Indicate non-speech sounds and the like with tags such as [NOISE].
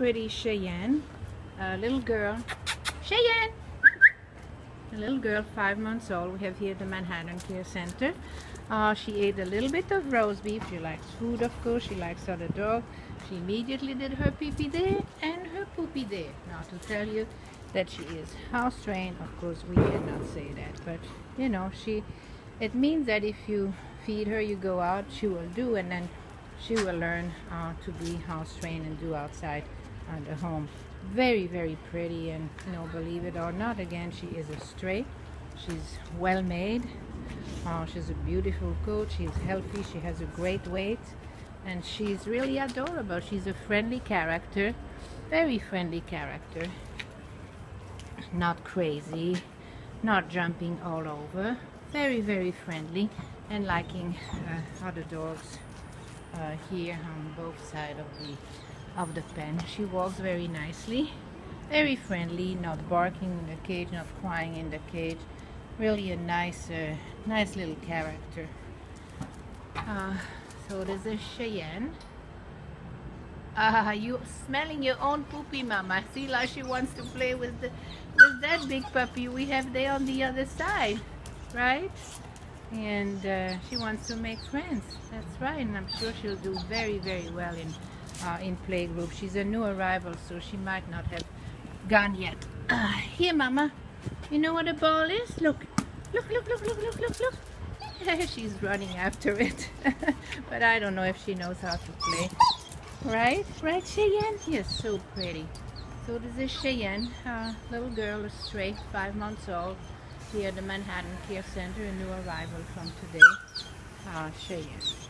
pretty Cheyenne, a little girl. Cheyenne! A little girl, five months old, we have here the Manhattan Care Center. Uh, she ate a little bit of roast beef. She likes food, of course. She likes other dog. She immediately did her pee-pee there and her poopy there. Now, to tell you that she is house trained, of course, we cannot say that. But, you know, she, it means that if you feed her, you go out, she will do, and then she will learn uh, to be house trained and do outside the home. Very, very pretty, and you know, believe it or not, again, she is a stray. She's well made. Uh, she's a beautiful coat. She's healthy. She has a great weight, and she's really adorable. She's a friendly character, very friendly character. Not crazy, not jumping all over. Very, very friendly, and liking uh, other dogs uh, here on both sides of the of the pen. She walks very nicely, very friendly, not barking in the cage, not crying in the cage. Really a nice, uh, nice little character. Uh, so this is Cheyenne. Ah, you smelling your own poopy, Mama. See, like she wants to play with the with that big puppy we have there on the other side, right? and uh, she wants to make friends. That's right, and I'm sure she'll do very, very well in uh, in playgroup. She's a new arrival, so she might not have gone yet. Uh, here, Mama. You know what a ball is? Look, look, look, look, look, look, look, look. [LAUGHS] She's running after it, [LAUGHS] but I don't know if she knows how to play. Right, right, Cheyenne? Yes, so pretty. So this is Cheyenne, uh, little girl, a stray, five months old here at the Manhattan Care Center, a new arrival from today. Uh, Cheyenne.